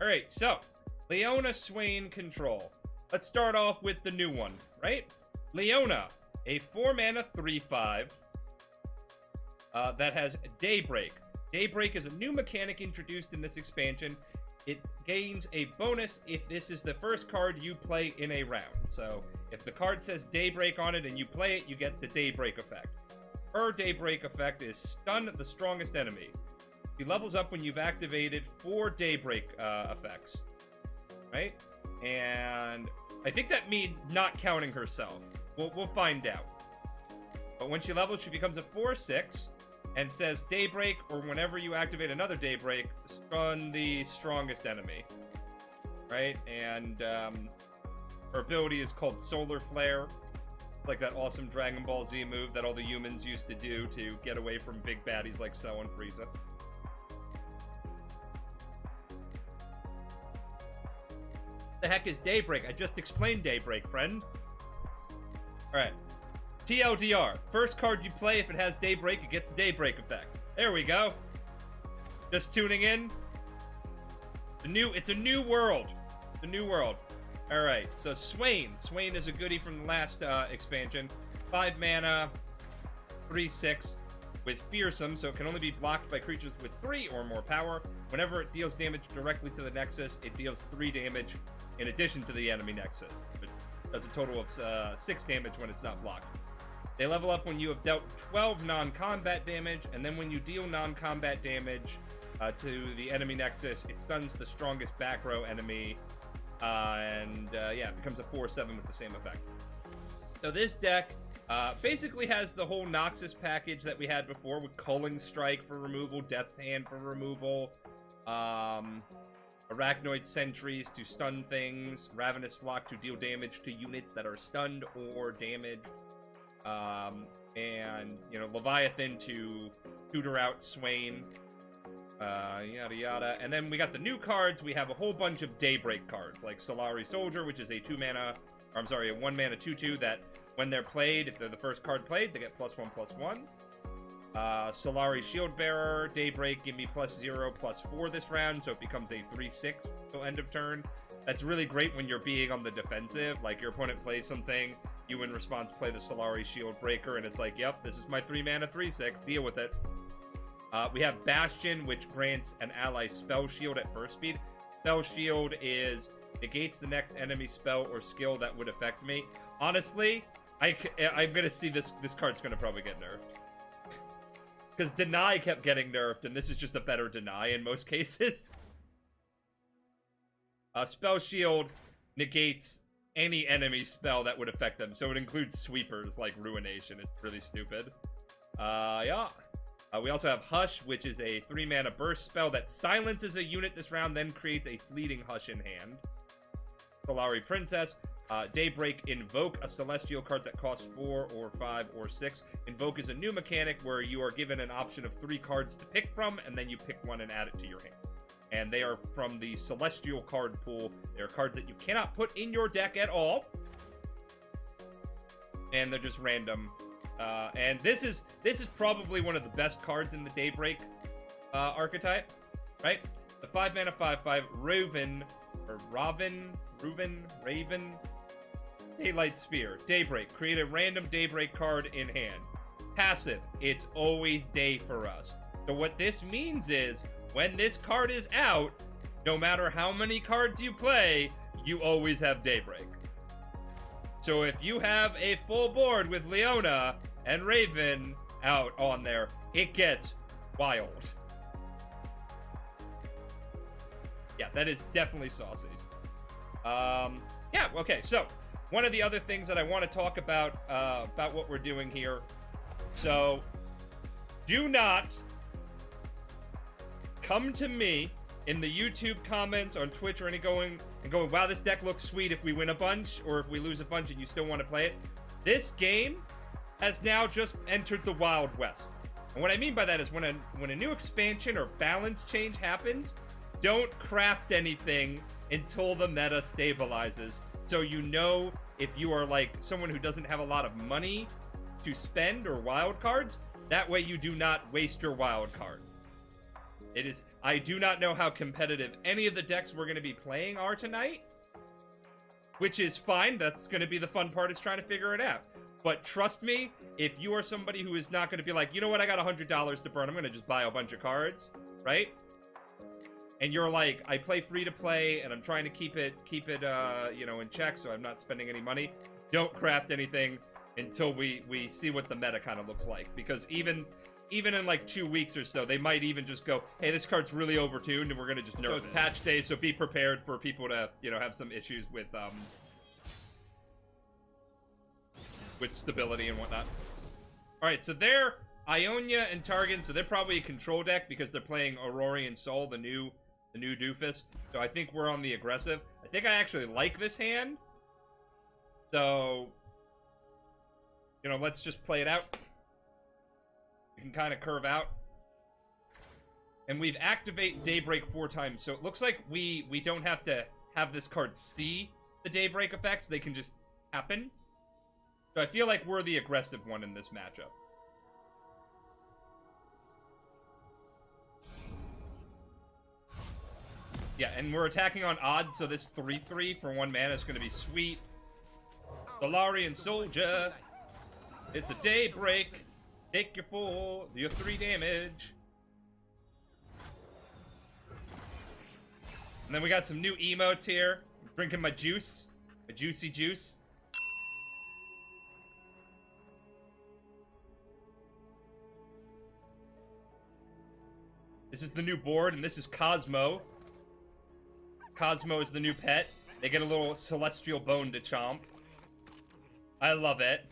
All right, so Leona Swain control. Let's start off with the new one, right? Leona, a 4 mana 3 5 uh, that has Daybreak. Daybreak is a new mechanic introduced in this expansion. It gains a bonus if this is the first card you play in a round. So if the card says Daybreak on it and you play it, you get the Daybreak effect. Her Daybreak effect is Stun the strongest enemy. She levels up when you've activated four Daybreak uh, effects. Right? And I think that means not counting herself. We'll, we'll find out. But when she levels, she becomes a 4-6 and says Daybreak, or whenever you activate another Daybreak, stun the strongest enemy. Right? And um, her ability is called Solar Flare. Like that awesome Dragon Ball Z move that all the humans used to do to get away from big baddies like Cell and Frieza. The heck is Daybreak? I just explained Daybreak, friend. Alright. TLDR. First card you play, if it has Daybreak, it gets the Daybreak effect. There we go. Just tuning in. The new, it's a new world. The new world. All right, so Swain. Swain is a goodie from the last uh, expansion. Five mana, three six, with fearsome, so it can only be blocked by creatures with three or more power. Whenever it deals damage directly to the Nexus, it deals three damage in addition to the enemy Nexus. It does a total of uh, six damage when it's not blocked. They level up when you have dealt 12 non-combat damage, and then when you deal non-combat damage uh, to the enemy Nexus, it stuns the strongest back row enemy, uh, and uh, yeah, it becomes a 4-7 with the same effect. So this deck uh, basically has the whole Noxus package that we had before with Culling Strike for removal, Death's Hand for removal, um, Arachnoid Sentries to stun things, Ravenous Flock to deal damage to units that are stunned or damaged, um, and, you know, Leviathan to tutor out Swain, uh, yada yada. And then we got the new cards. We have a whole bunch of Daybreak cards, like Solari Soldier, which is a two mana, I'm sorry, a one mana 2 2 that when they're played, if they're the first card played, they get plus one plus one. Uh, Solari Shield Bearer, Daybreak, give me plus zero, plus four this round, so it becomes a 3 6 till end of turn. That's really great when you're being on the defensive, like your opponent plays something, you in response play the Solari Shield Breaker, and it's like, yep, this is my 3 mana 3 6, deal with it. Uh, we have Bastion, which grants an ally spell shield at first speed. Spell shield is negates the next enemy spell or skill that would affect me. Honestly, I, I'm gonna see this. This card's gonna probably get nerfed because deny kept getting nerfed, and this is just a better deny in most cases. Uh, spell shield negates any enemy spell that would affect them, so it includes sweepers like ruination. It's really stupid. Uh, yeah. Uh, we also have Hush, which is a 3 mana burst spell that silences a unit this round, then creates a fleeting Hush in hand. Solari Princess. Uh, Daybreak, invoke a celestial card that costs 4 or 5 or 6. Invoke is a new mechanic where you are given an option of 3 cards to pick from, and then you pick one and add it to your hand. And they are from the celestial card pool. They are cards that you cannot put in your deck at all. And they're just random uh, and this is this is probably one of the best cards in the Daybreak uh, archetype, right? The five mana five five Raven or Robin, Reuben, Raven, Daylight Sphere, Daybreak. Create a random Daybreak card in hand. Passive. It's always day for us. So what this means is when this card is out, no matter how many cards you play, you always have Daybreak. So if you have a full board with Leona and Raven out on there, it gets wild. Yeah, that is definitely saucy. Um, yeah, okay, so one of the other things that I want to talk about uh, about what we're doing here. So, do not come to me in the YouTube comments on Twitch or any going and going, wow, this deck looks sweet if we win a bunch or if we lose a bunch and you still want to play it. This game has now just entered the Wild West. And what I mean by that is when a when a new expansion or balance change happens, don't craft anything until the meta stabilizes. So you know if you are like someone who doesn't have a lot of money to spend or wild cards, that way you do not waste your wild cards. It is. I do not know how competitive any of the decks we're going to be playing are tonight. Which is fine. That's going to be the fun part is trying to figure it out. But trust me, if you are somebody who is not going to be like, you know what, I got $100 to burn, I'm going to just buy a bunch of cards, right? And you're like, I play free to play, and I'm trying to keep it, keep it, uh, you know, in check, so I'm not spending any money. Don't craft anything until we we see what the meta kind of looks like, because even even in like two weeks or so, they might even just go, hey, this card's really overtuned, and we're gonna just nerf so it's patch day, so be prepared for people to, you know, have some issues with um with stability and whatnot. Alright, so they're Ionia and Targon, so they're probably a control deck because they're playing Aurelion Sol, the new the new doofus. So I think we're on the aggressive. I think I actually like this hand. So, you know, let's just play it out. We can kind of curve out. And we've activate Daybreak four times, so it looks like we, we don't have to have this card see the Daybreak effects. They can just happen. So I feel like we're the aggressive one in this matchup. Yeah, and we're attacking on odds, so this 3-3 for one mana is going to be sweet. Solarian Soldier. It's a daybreak. Take your four, your three damage. And then we got some new emotes here. Drinking my juice. A juicy juice. This is the new board, and this is Cosmo. Cosmo is the new pet. They get a little celestial bone to chomp. I love it.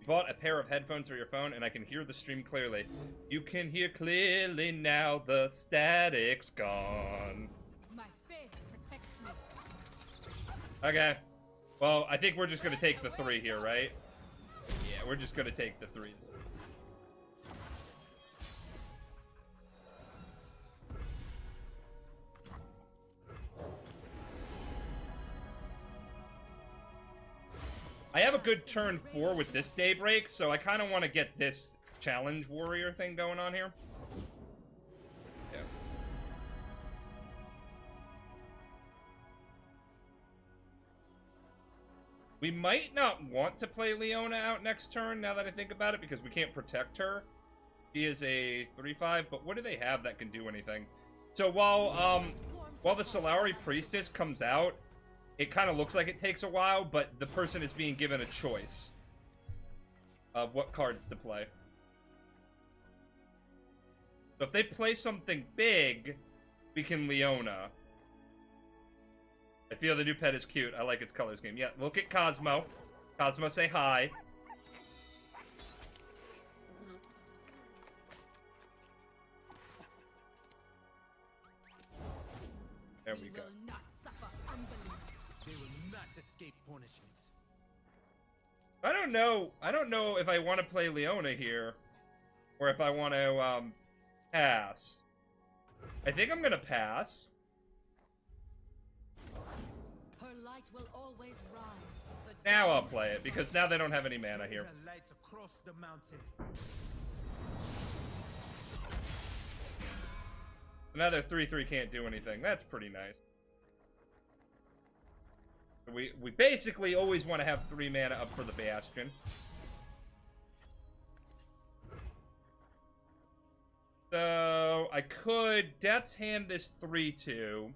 You bought a pair of headphones for your phone, and I can hear the stream clearly. You can hear clearly now, the static's gone. Okay. Well, I think we're just gonna take the three here, right? Yeah, we're just gonna take the three. I have a good turn four with this Daybreak, so I kind of want to get this challenge warrior thing going on here. Yeah. We might not want to play Leona out next turn, now that I think about it, because we can't protect her. She is a 3-5, but what do they have that can do anything? So while, um, while the Solari Priestess comes out, it kind of looks like it takes a while, but the person is being given a choice of what cards to play. So if they play something big, we can Leona. I feel the new pet is cute. I like its color scheme. Yeah, look at Cosmo. Cosmo, say hi. There we go. I don't know. I don't know if I want to play Leona here, or if I want to um, pass. I think I'm gonna pass. Now I'll play it because now they don't have any mana here. Another 3-3 can't do anything. That's pretty nice. We, we basically always want to have three mana up for the Bastion. So, I could Death's Hand this 3-2.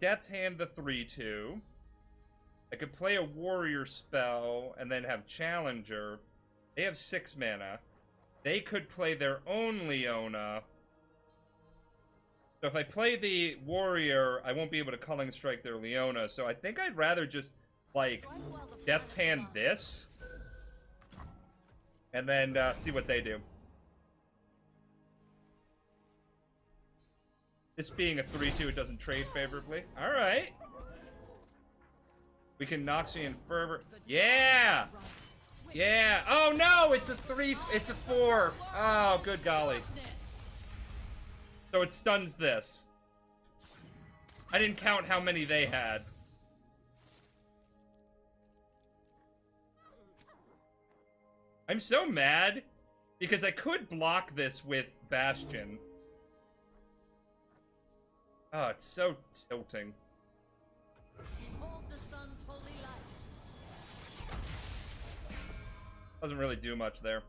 Death's Hand the 3-2. I could play a Warrior spell and then have Challenger. They have 6 mana. They could play their own Leona so if I play the warrior, I won't be able to culling strike their Leona. So I think I'd rather just like Death's Hand this, and then uh, see what they do. This being a 3-2, it doesn't trade favorably. All right. We can Noxian Fervor. Yeah! Yeah! Oh no! It's a 3, it's a 4. Oh, good golly. So it stuns this. I didn't count how many they had. I'm so mad. Because I could block this with Bastion. Oh, it's so tilting. Doesn't really do much there.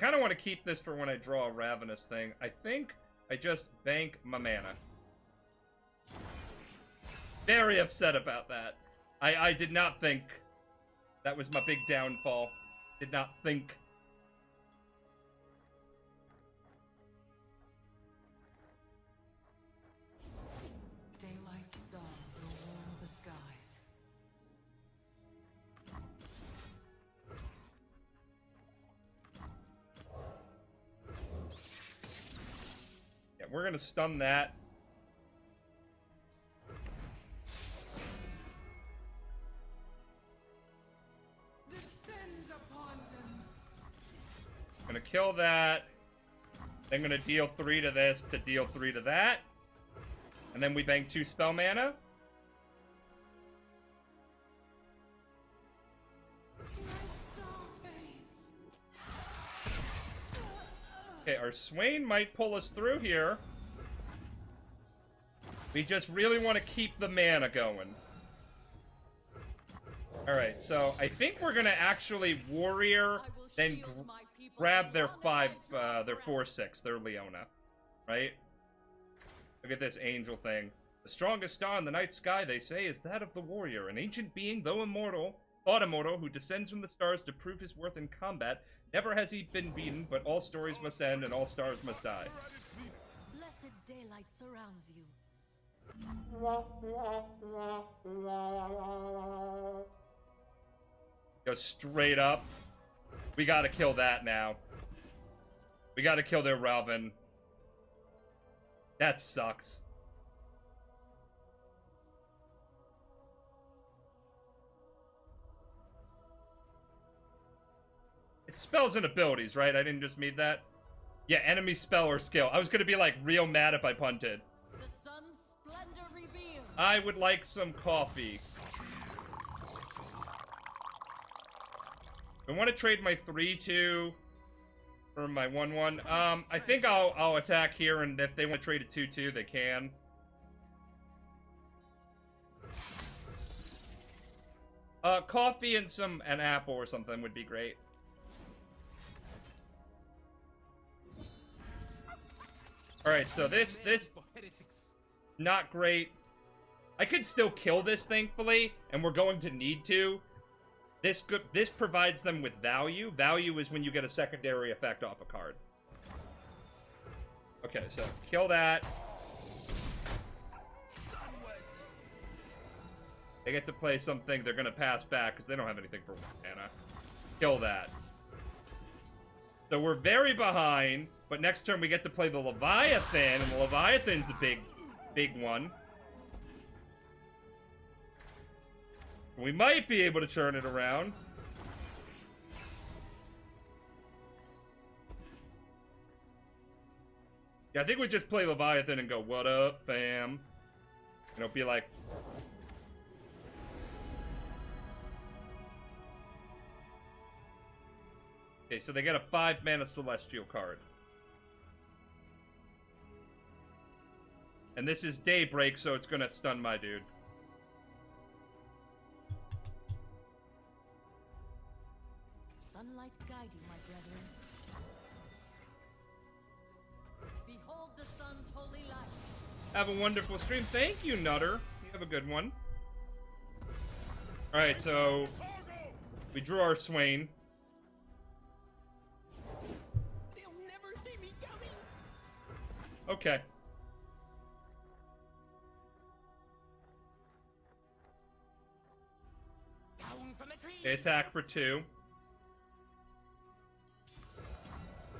Kind of want to keep this for when I draw a Ravenous thing. I think I just bank my mana. Very upset about that. I, I did not think that was my big downfall. Did not think we're gonna stun that. Gonna kill that. Then gonna deal three to this to deal three to that. And then we bank two spell mana. Okay, our Swain might pull us through here. We just really want to keep the mana going. Alright, so I think we're gonna actually Warrior, then grab their 5, uh, their 4-6, their Leona. Right? Look at this angel thing. The strongest star in the night sky, they say, is that of the warrior, an ancient being, though immortal, thought immortal, who descends from the stars to prove his worth in combat, Never has he been beaten, but all stories must end and all stars must die. Blessed daylight surrounds you. Go straight up. We gotta kill that now. We gotta kill their Robin. That sucks. It's spells and abilities, right? I didn't just mean that. Yeah, enemy spell or skill. I was gonna be like real mad if I punted. I would like some coffee. I want to trade my 3-2 for my 1-1. Um, I think I'll I'll attack here, and if they want to trade a 2-2, they can. Uh, coffee and some an apple or something would be great. Alright, so this, this, not great. I could still kill this, thankfully, and we're going to need to. This good, this provides them with value. Value is when you get a secondary effect off a card. Okay, so kill that. They get to play something they're to pass back because they don't have anything for mana. Kill that. So we're very behind. But next turn we get to play the Leviathan, and the Leviathan's a big, big one. We might be able to turn it around. Yeah, I think we just play Leviathan and go, what up, fam? And it'll be like... Okay, so they get a 5 mana Celestial card. And this is Daybreak, so it's gonna stun my dude. Sunlight guide you, my brethren. Behold the sun's holy light. Have a wonderful stream. Thank you, Nutter. You have a good one. Alright, so... We drew our Swain. Okay. They attack for two.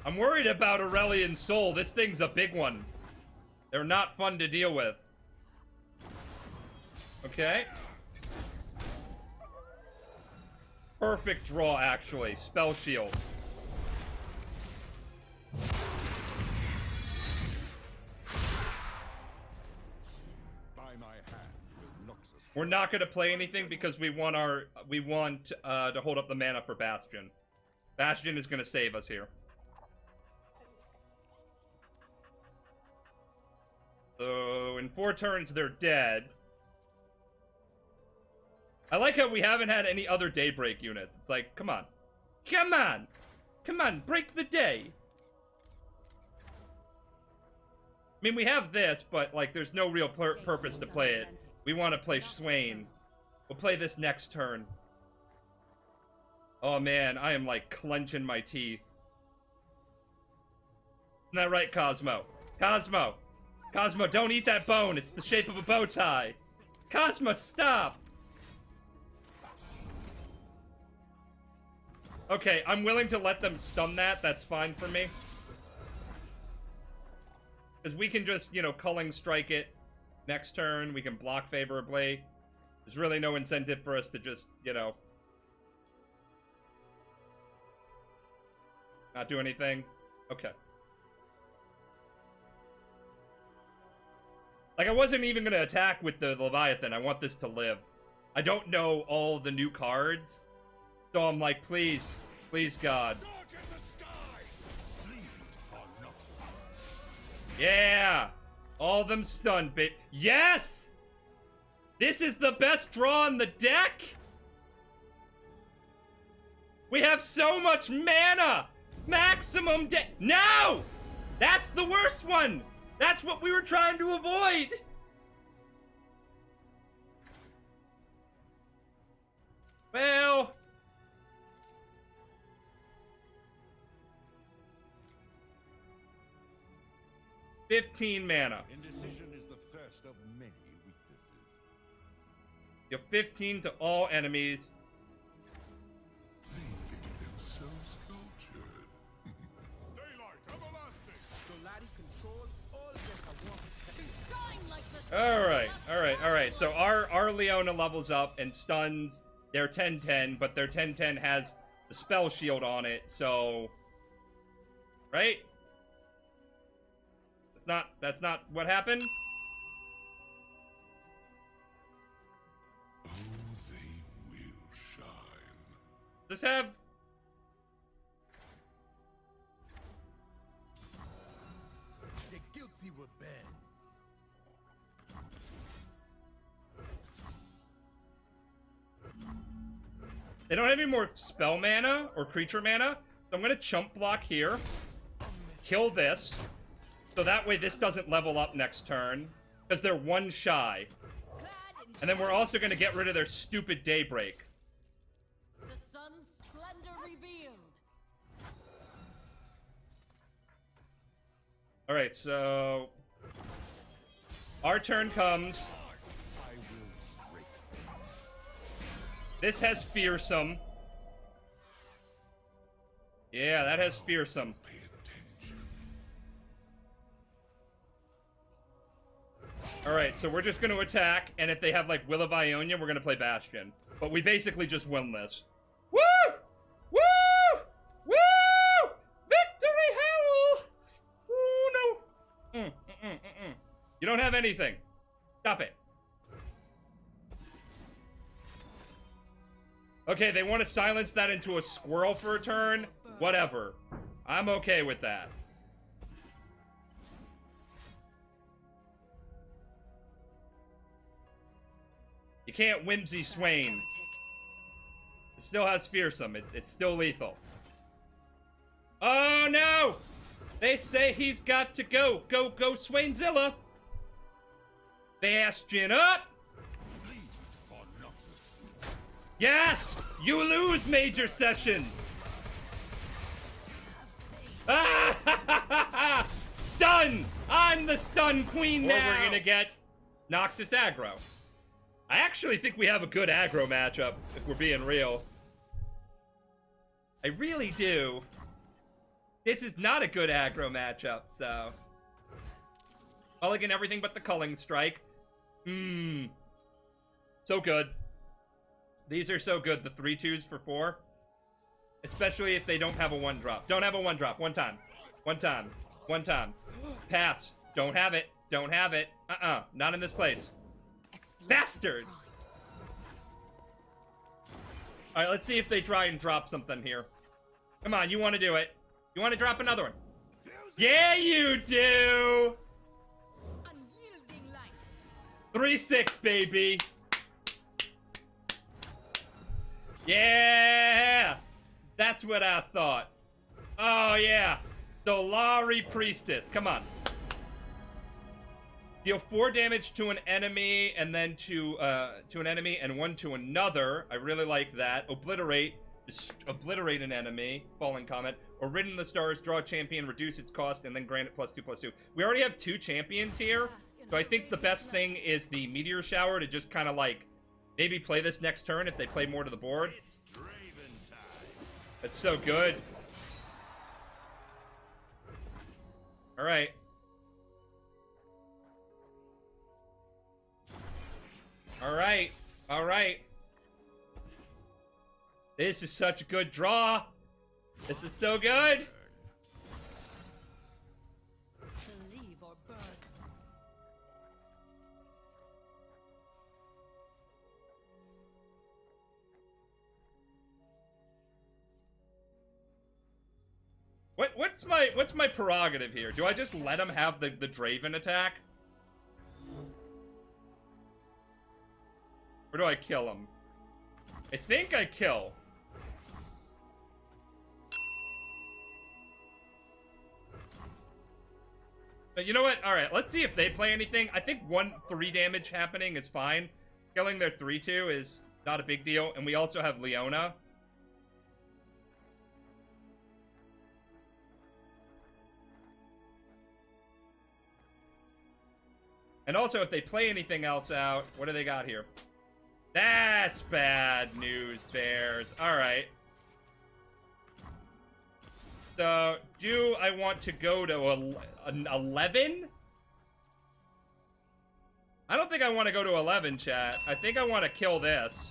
I'm worried about Aurelion Sol. This thing's a big one. They're not fun to deal with. Okay. Perfect draw, actually. Spell Shield. We're not gonna play anything because we want our we want uh, to hold up the mana for Bastion. Bastion is gonna save us here. So in four turns they're dead. I like how we haven't had any other daybreak units. It's like, come on. Come on! Come on, break the day! I mean, we have this, but, like, there's no real pur purpose to play it. We want to play Swain. We'll play this next turn. Oh, man, I am, like, clenching my teeth. Isn't that right, Cosmo? Cosmo! Cosmo, don't eat that bone! It's the shape of a bow tie! Cosmo, stop! Okay, I'm willing to let them stun that. That's fine for me. Because we can just, you know, culling strike it next turn. We can block favorably. There's really no incentive for us to just, you know... Not do anything. Okay. Like, I wasn't even going to attack with the Leviathan. I want this to live. I don't know all the new cards. So I'm like, please, please, God. Yeah! All them stunned, bit. Yes! This is the best draw on the deck! We have so much mana! Maximum de- No! That's the worst one! That's what we were trying to avoid! Well... Fifteen mana. Indecision is the first of many weaknesses. You're 15 to all enemies. They think themselves cultured. Daylight everlasting. Solari control all get a walk. To shine like the All right, all right, all right. So our our Leona levels up and stuns. Their 10-10, but their 10-10 has the spell shield on it. So, right? That's not that's not what happened. Oh, they will shine. Have The guilty will burn. They don't have any more spell mana or creature mana. So I'm to chump block here. Kill this. So that way this doesn't level up next turn. Because they're one shy. And then we're also going to get rid of their stupid Daybreak. the sun's splendor revealed. Alright, so... Our turn comes. I will break them. This has Fearsome. Yeah, that has Fearsome. Alright, so we're just going to attack, and if they have, like, Will of Ionia, we're going to play Bastion. But we basically just win this. Woo! Woo! Woo! Victory howl! Ooh, no. Mm, mm, mm, mm, mm. You don't have anything. Stop it. Okay, they want to silence that into a squirrel for a turn. Whatever. I'm okay with that. You can't whimsy Swain. It still has fearsome. It, it's still lethal. Oh no! They say he's got to go. Go, go, Swainzilla. Bastion up. Leave for Noxus. Yes! You lose, Major Sessions! Ah! stun! I'm the stun queen now! Or we're gonna get Noxus aggro. I actually think we have a good aggro matchup, if we're being real. I really do. This is not a good aggro matchup, so... Mulligan everything but the culling strike. Hmm. So good. These are so good, the three twos for four. Especially if they don't have a one drop. Don't have a one drop. One time. One time. One time. Pass. Don't have it. Don't have it. Uh-uh. Not in this place. Bastard! Alright, let's see if they try and drop something here. Come on, you want to do it. You want to drop another one. Yeah, you do! 3-6, baby! Yeah! That's what I thought. Oh, yeah. Solari Priestess. Come on. Deal four damage to an enemy and then to uh, to an enemy and one to another. I really like that. Obliterate. Obliterate an enemy. Falling Comet Or ridden the stars. Draw a champion. Reduce its cost and then grant it plus two plus two. We already have two champions here. So I think the best thing is the meteor shower to just kind of like maybe play this next turn if they play more to the board. It's Draven time. That's so good. All right. All right. All right. This is such a good draw. This is so good. What what's my what's my prerogative here? Do I just let him have the the Draven attack? Or do I kill him? I think I kill. But you know what? All right, let's see if they play anything. I think one three damage happening is fine. Killing their three two is not a big deal, and we also have Leona. And also, if they play anything else out, what do they got here? That's bad news, Bears. All right. So, do I want to go to an 11? I don't think I want to go to 11, chat. I think I want to kill this.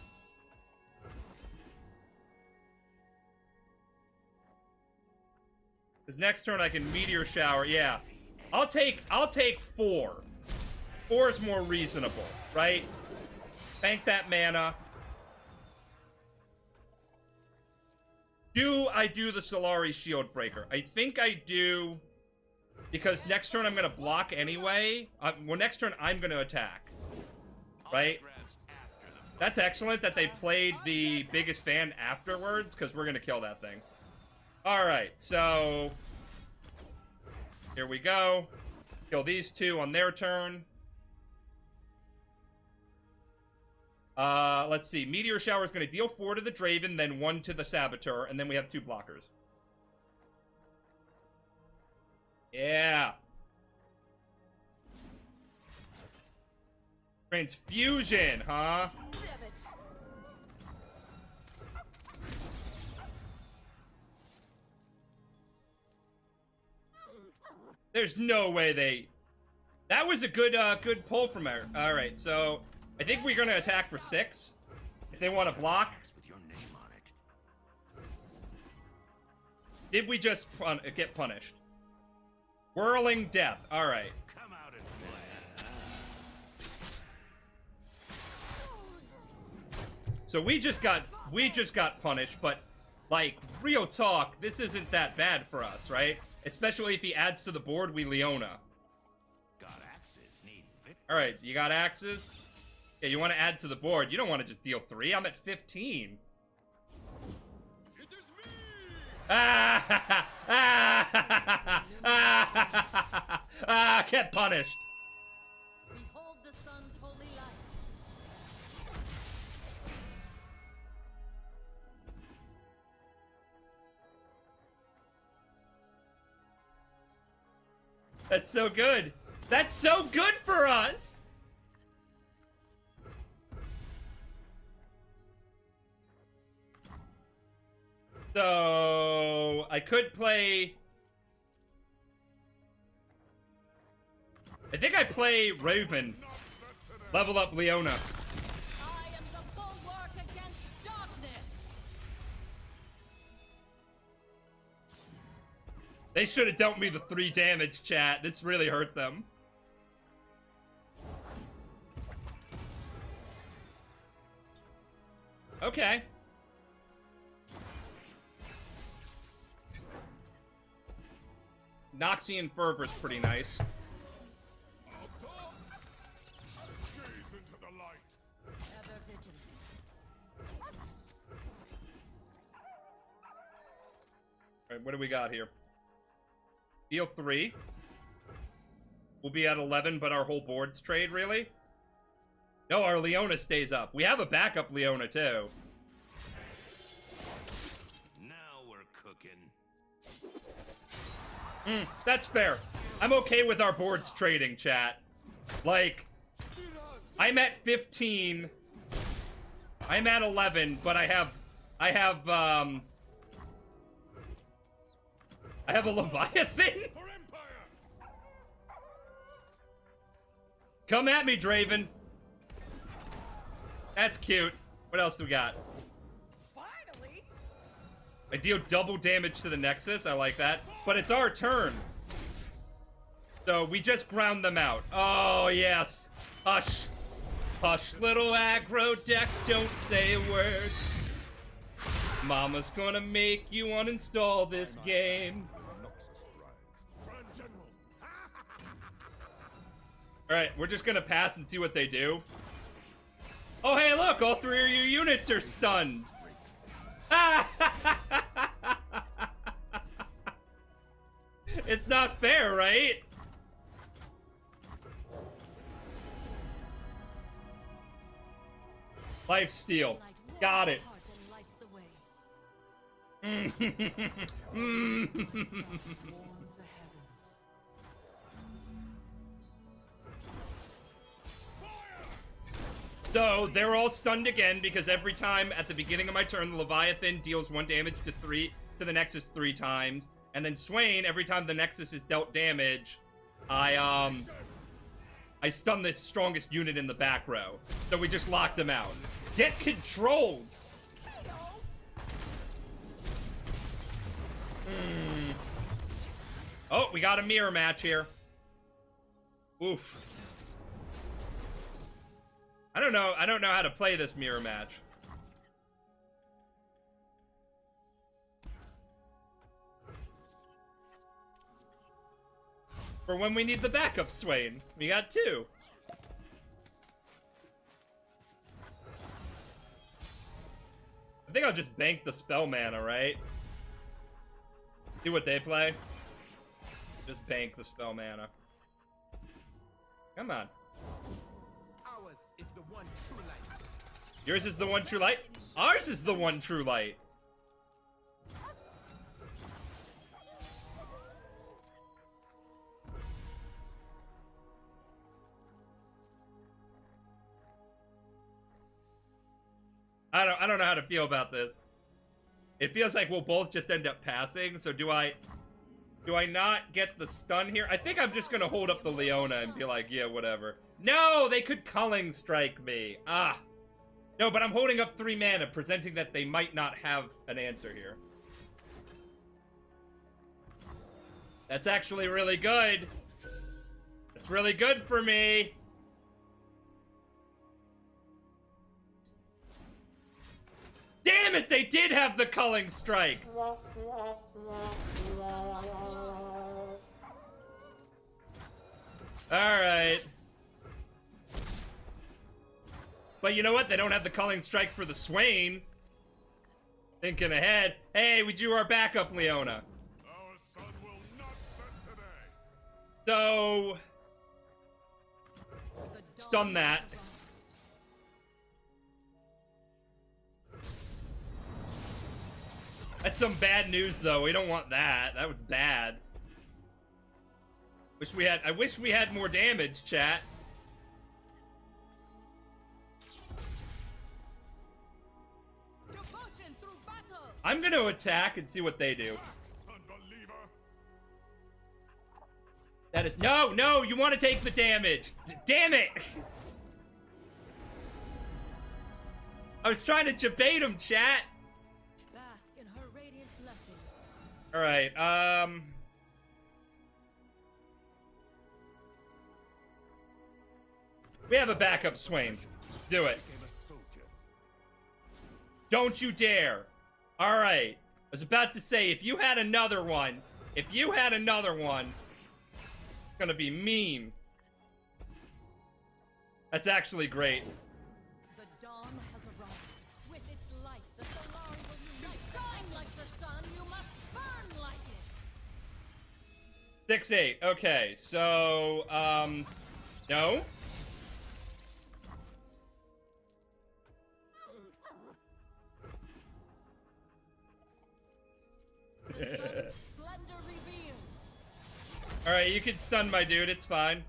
Because next turn I can meteor shower. Yeah. I'll take I'll take four. Four is more reasonable, right? Bank that mana. Do I do the Solari Shield Breaker? I think I do. Because next turn I'm going to block anyway. Uh, well, next turn I'm going to attack. Right? That's excellent that they played the biggest fan afterwards, because we're going to kill that thing. Alright, so... Here we go. Kill these two on their turn. Uh, let's see. Meteor Shower is going to deal four to the Draven, then one to the Saboteur, and then we have two blockers. Yeah. Transfusion, huh? There's no way they. That was a good, uh, good pull from her. All right, so I think we're gonna attack for six. If they want to block, With your name on it. did we just pun- get punished? Whirling death. All right. Come out and play. So we just got we just got punished, but like real talk, this isn't that bad for us, right? Especially if he adds to the board, we Leona. Got axes, need fit. All right, you got axes. Yeah, you want to add to the board. You don't want to just deal three. I'm at 15. It is me! Ah, ah, ah, ah, get punished. Behold the sun's holy light. That's so good. That's so good for us. So I could play. I think I play Raven. Level up Leona. They should have dealt me the three damage, chat. This really hurt them. Okay. Noxian Fervor's pretty nice. Alright, what do we got here? Deal three. We'll be at 11, but our whole board's trade, really? No, our Leona stays up. We have a backup Leona, too. That's fair. I'm okay with our boards trading, chat. Like, I'm at 15. I'm at 11, but I have, I have, um, I have a Leviathan. Come at me, Draven. That's cute. What else do we got? I deal double damage to the Nexus. I like that. But it's our turn. So we just ground them out. Oh, yes. Hush. Hush, little aggro deck. Don't say a word. Mama's gonna make you uninstall this game. Alright, we're just gonna pass and see what they do. Oh, hey, look! All three of your units are stunned! it's not fair, right? Life steal. Got it. So they're all stunned again because every time at the beginning of my turn, the Leviathan deals one damage to three to the Nexus three times, and then Swain every time the Nexus is dealt damage, I um I stun the strongest unit in the back row. So we just lock them out. Get controlled. Hmm. Oh, we got a mirror match here. Oof. I don't know. I don't know how to play this mirror match. For when we need the backup, Swain. We got two. I think I'll just bank the spell mana, right? See what they play. Just bank the spell mana. Come on. Yours is the one true light. Ours is the one true light. I don't I don't know how to feel about this. It feels like we'll both just end up passing, so do I do I not get the stun here? I think I'm just gonna hold up the Leona and be like, yeah, whatever. No, they could culling strike me. Ah. No, but I'm holding up three mana, presenting that they might not have an answer here. That's actually really good. That's really good for me. Damn it, they did have the culling strike. Alright. But you know what? They don't have the culling strike for the Swain. Thinking ahead. Hey, we drew our backup, Leona. Our sun will not set today. So, Stun that. that's some bad news, though. We don't want that. That was bad. Wish we had. I wish we had more damage, chat. I'm gonna attack and see what they do. That is no, no. You want to take the damage? D- damn it! I was trying to debate him, chat. Bask in her radiant blessing. All right. Um. We have a backup, Swain. Let's do it. Don't you dare. All right. I was about to say, if you had another one, If you had another one, it's gonna be mean. That's actually great. The dawn has arrived. With its light, the Solari will unite. Shine like the sun, you must burn like it. Six eight. Okay, so um, no. The sun's splendor revealed. All right, you can stun my dude. It's fine.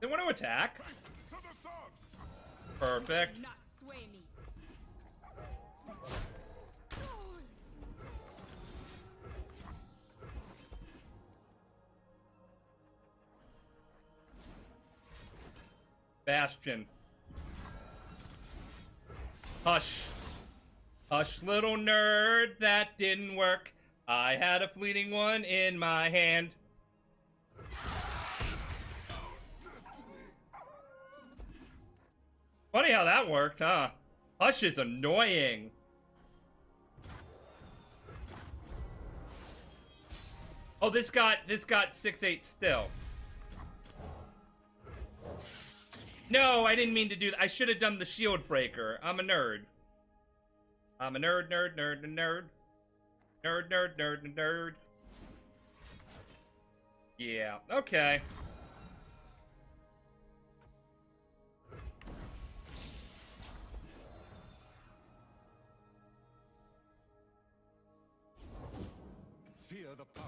They want to attack. Perfect. Bastion. Hush. Hush, little nerd, that didn't work. I had a fleeting one in my hand. Funny how that worked, huh? Hush is annoying. Oh, this got this got six eight still. No, I didn't mean to do that. I should have done the shield breaker. I'm a nerd. I'm a nerd, nerd, nerd, nerd. Nerd, nerd, nerd, nerd. Yeah, okay. Fear the power.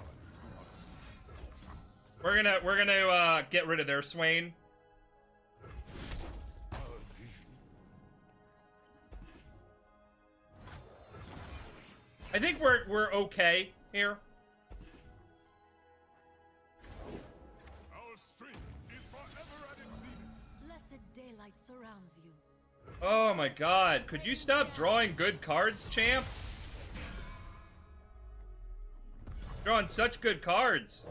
We're gonna we're gonna uh get rid of their Swain. I think we're we're okay here. Our strength is forever at. Blessed daylight surrounds you. Oh my god, could you stop drawing good cards, champ? Drawing such good cards.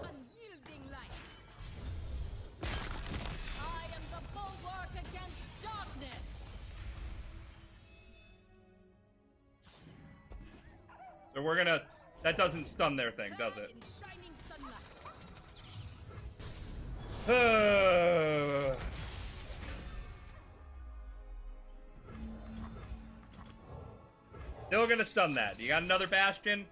So we're gonna that doesn't stun their thing, does it? Still gonna stun that. You got another bastion?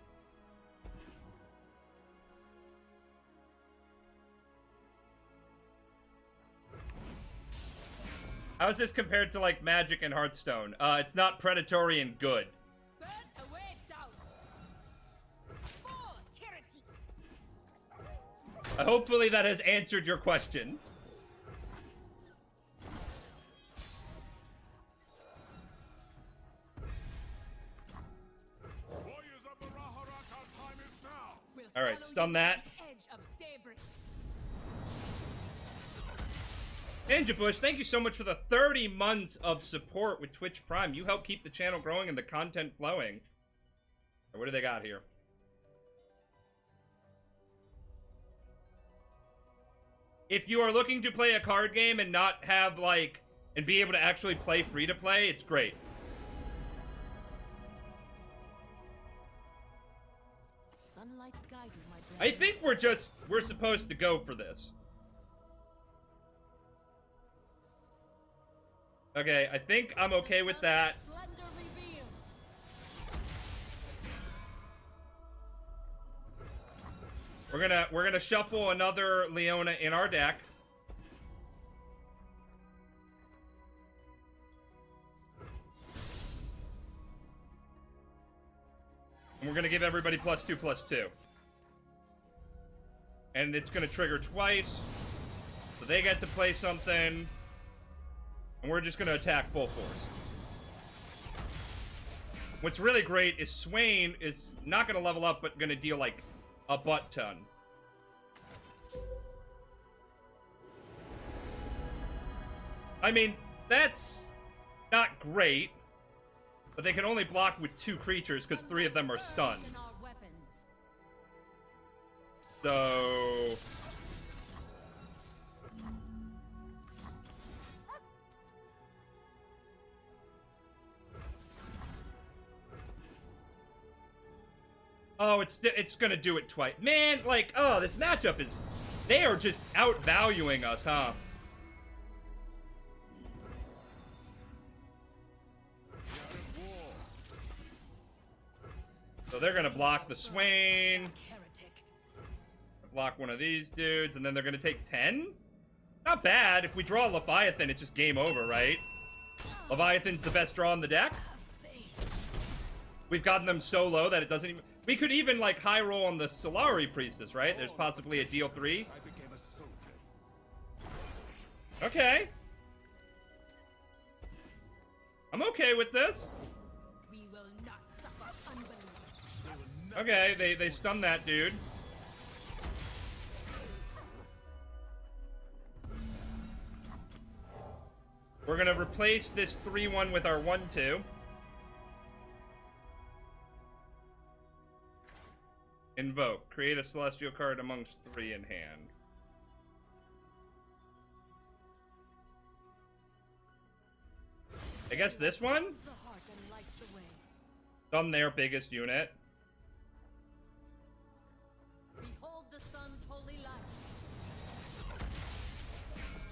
How is this compared to like Magic and Hearthstone? Uh, it's not predatory and good. Hopefully that has answered your question. Warriors of the Rakkor, our time is now. Will All right, stun that. to the edge of daybreak. Ninja Bush, thank you so much for the 30 months of support with Twitch Prime. You help keep the channel growing and the content flowing. What do they got here? If you are looking to play a card game and not have, like, and be able to actually play free to play, it's great. Sunlight guide my I think we're just, we're supposed to go for this. Okay, I think I'm okay with that. We're gonna we're gonna shuffle another Leona in our deck. And we're gonna give everybody plus two plus two. And it's gonna trigger twice. So they get to play something. And we're just gonna attack full force. What's really great is Swain is not gonna level up, but gonna deal like a butt ton. I mean, that's not great, but they can only block with two creatures because three of them are stunned. In our weapons. So. Oh, it's it's gonna do it twice. Man, like, oh, this matchup is... They are just outvaluing us, huh? So they're gonna block the Swain, block one of these dudes, and then they're gonna take 10? Not bad. If we draw Leviathan, it's just game over, right? Leviathan's the best draw in the deck. We've gotten them so low that it doesn't even... We could even, like, high roll on the Solari Priestess, right? There's possibly a deal 3. I became a soldier. Okay. I'm okay with this. Okay, they, they stun that dude. We're gonna replace this 3-1 with our 1-2. Invoke. Create a celestial card amongst three in hand. I guess this one? Warms the heart and lights the way. Done their biggest unit. Behold the sun's holy light.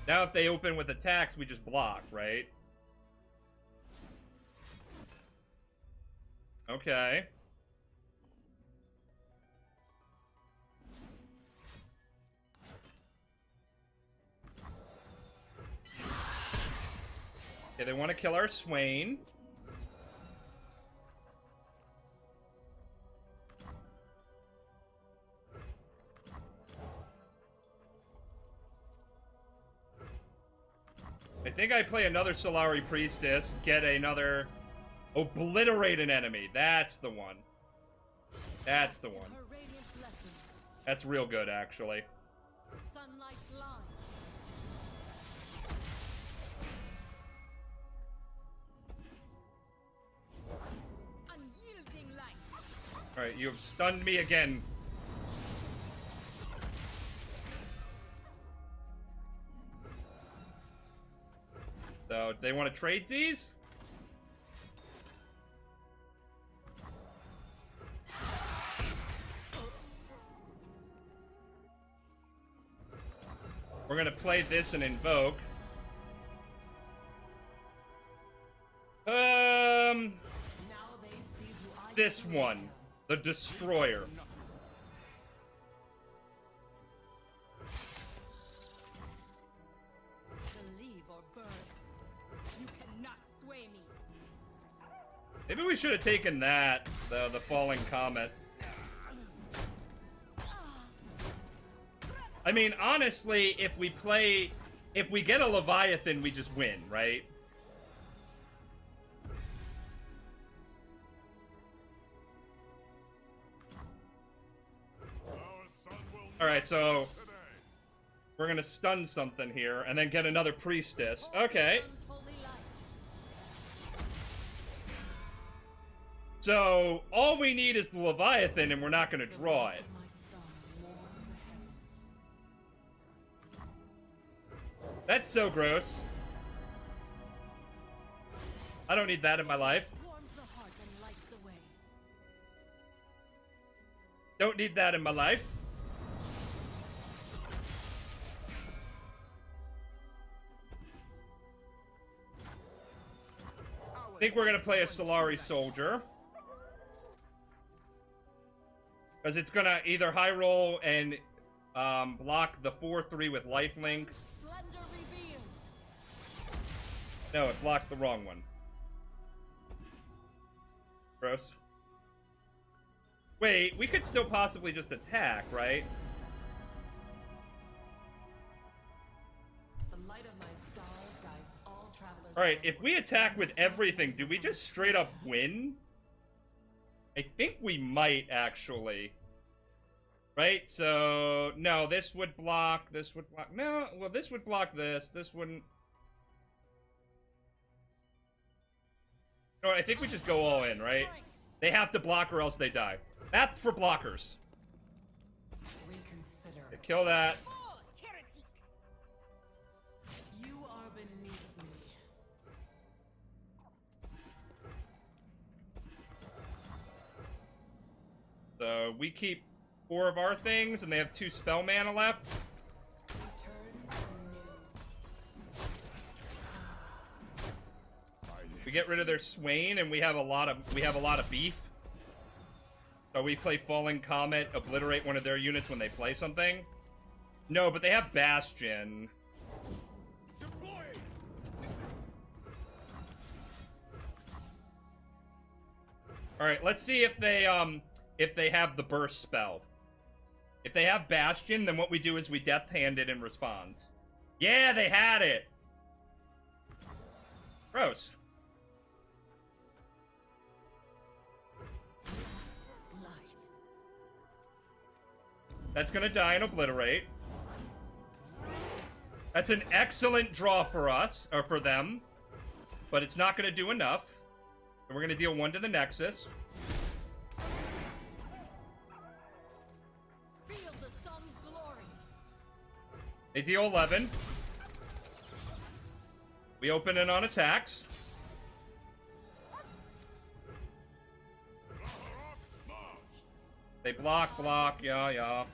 Now if they open with attacks, we just block, right? Okay. Okay, they want to kill our Swain. I think I play another Solari Priestess, get another... Obliterate an enemy. That's the one. That's the one. Her radiant blessing. That's real good, actually. Alright, you have stunned me again. So, they want to trade these? We're gonna play this and invoke. Um, Now they see who I this one, the Destroyer. Believe or burn. You cannot sway me. Maybe we should have taken that, the the falling comet. I mean, honestly, if we play, if we get a Leviathan, we just win, right? Will All right, so we're gonna stun something here, and then get another priestess. Okay, so all we need is the Leviathan, and we're not gonna draw it. That's so gross. I don't need that in my life. Don't need that in my life. Think we're gonna play a Solari soldier. Because it's gonna either high roll and um, block the 4-3 with lifelink. No, it blocked the wrong one. Gross. Wait, we could still possibly just attack, right? All travelers. Alright, if we attack with everything, do we just straight up win? I think we might, actually. Right, so... No, this would block, this would block... No, well, this would block this, this wouldn't... No, I think we just go all in, right? They have to block or else they die. That's for blockers. Kill that. So we keep four of our things, and they have two spell mana left. We get rid of their Swain, and we have a lot of we have a lot of beef. So we play Falling Comet, obliterate one of their units when they play something. No, but they have Bastion. All right, let's see if they um if they have the burst spell. If they have Bastion, then what we do is we death hand it in response. Yeah, they had it. Gross. That's gonna die and obliterate. That's an excellent draw for us, or for them. But it's not gonna do enough. And we're gonna deal one to the Nexus. They deal 11. We open it on attacks. They block, block, yeah, yeah.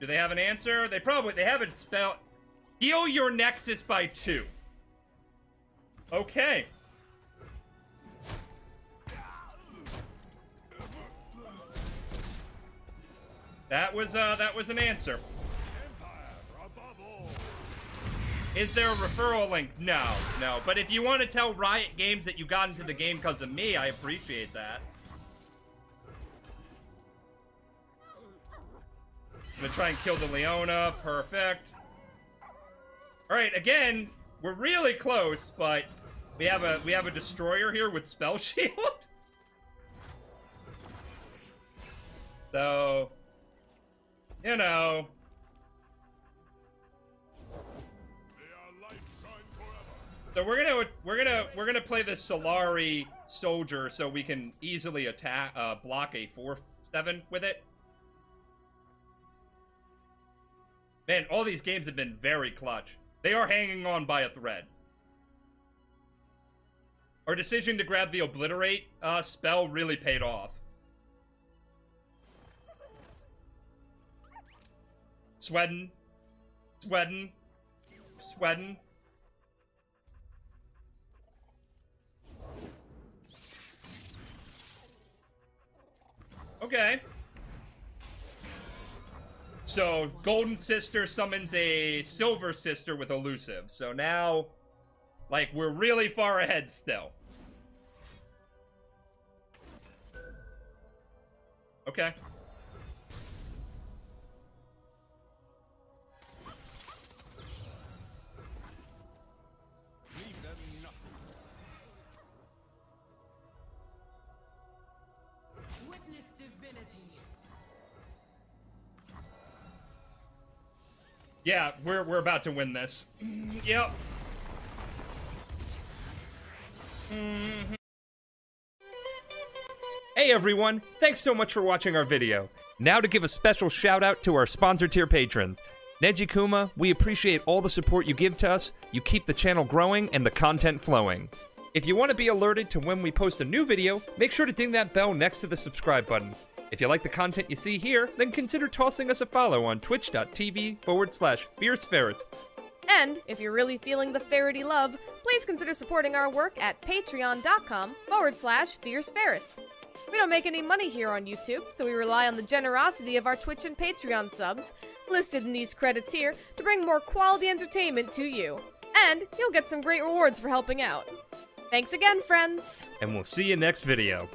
Do they have an answer? They probably, they haven't spelled. Heal your Nexus by two. Okay. That was, uh, that was an answer. Is there a referral link? No, no. But if you want to tell Riot Games that you got into the game because of me, I appreciate that. I'm gonna try and kill the Leona. Perfect. All right, again, we're really close, but we have a we have a destroyer here with spell shield. so, you know, So we're gonna we're gonna we're gonna play the Solari soldier so we can easily attack uh, block a four seven with it. Man, all these games have been very clutch. They are hanging on by a thread. Our decision to grab the obliterate uh, spell really paid off. Sweden, Sweden, Sweden. Okay. So, Golden Sister summons a Silver Sister with Elusive. So now, like, we're really far ahead still. Okay. Yeah, we're we're about to win this. Yep. Mhm. Hey everyone, thanks so much for watching our video. Now to give a special shout out to our sponsor tier patrons. Neji Kuma, we appreciate all the support you give to us. You keep the channel growing and the content flowing. If you want to be alerted to when we post a new video, make sure to ding that bell next to the subscribe button. If you like the content you see here, then consider tossing us a follow on twitch.tv forward slash fierce ferrets. And if you're really feeling the ferrety love, please consider supporting our work at patreon.com forward slash fierce ferrets. We don't make any money here on YouTube, so we rely on the generosity of our Twitch and Patreon subs, listed in these credits here, to bring more quality entertainment to you. And you'll get some great rewards for helping out. Thanks again, friends! And we'll see you next video.